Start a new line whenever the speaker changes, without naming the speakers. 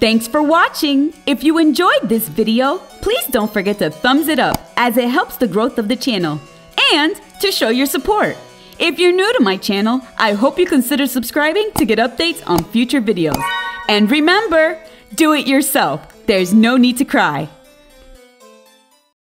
Thanks for watching! If you enjoyed this video, please don't forget to thumbs it up as it helps the growth of the channel and to show your support. If you're new to my channel, I hope you consider subscribing to get updates on future videos. And remember, do it yourself. There's no need to cry.